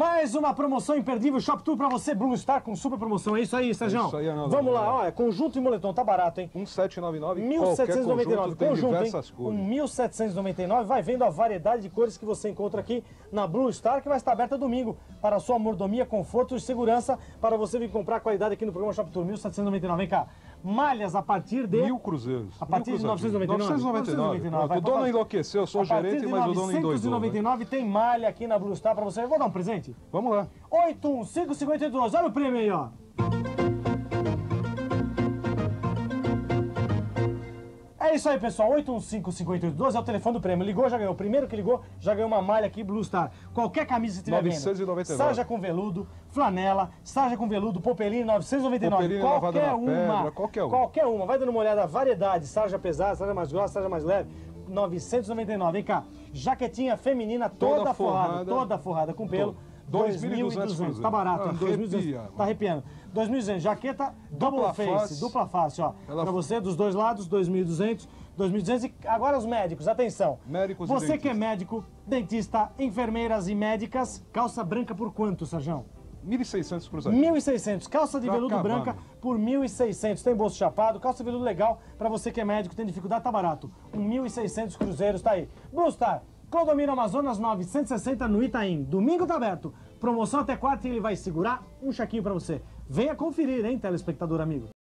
Mais uma promoção imperdível, Shop Tour pra você, Blue Star, com super promoção. É isso aí, Sérgio? É isso aí. Vamos lá, olha, conjunto e moletom, tá barato, hein? 1799, 1799, qualquer conjunto, tem conjunto, cores. Um 1799, vai vendo a variedade de cores que você encontra aqui na Blue Star, que vai estar aberta domingo para a sua mordomia, conforto e segurança, para você vir comprar qualidade aqui no programa Shop Tour, 1799. Vem cá, malhas a partir de... Mil cruzeiros. A partir Mil de cruzeiros. 999. 999. Pronto, o dono enlouqueceu, eu sou gerente, mas o dono endoidou. né? 999 tem malha aqui na Blue Star para você. Eu vou dar um presente? Vamos lá. 81552. Olha o prêmio aí, ó. É isso aí, pessoal. 81552 é o telefone do prêmio. Ligou, já ganhou. O primeiro que ligou, já ganhou uma malha aqui Blue Star. Qualquer camisa que tiver 999. vendo. Sarja com veludo, flanela, sarja com veludo, popelinho 999. Popelinho lavado qualquer uma. pedra, qualquer uma. Qualquer uma. Vai dando uma olhada. Variedade. Sarja pesada, sarja mais grossa, sarja mais leve. 999. Vem cá. Jaquetinha feminina toda, Toda forrada, forrada. toda forrada com pelo. 2.200 Tá barato? Arrepia, 2.200. mano. Tá arrepiando. 2.200. Jaqueta double Dupla face, face. dupla face, ó. Ela- Pra você, dos dois lados, 2.200. 2.200 e agora os médicos, atenção. Médicos e Você que é médico, dentista, enfermeiras e médicas, calça branca por quanto, Sarjão? 1.600 cruzeiros. 1.600. Calça de Tá veludo acabando. branca por 1.600. Tem bolso chapado, calça de veludo legal. Pra você que é médico, tem dificuldade, tá barato. Um 1.600 cruzeiros, tá aí. Blue Star, Clodomiro Amazonas 960 no Itaim. Domingo tá aberto. Promoção até quarta e ele vai segurar um chequinho pra você. Venha conferir, hein, telespectador amigo.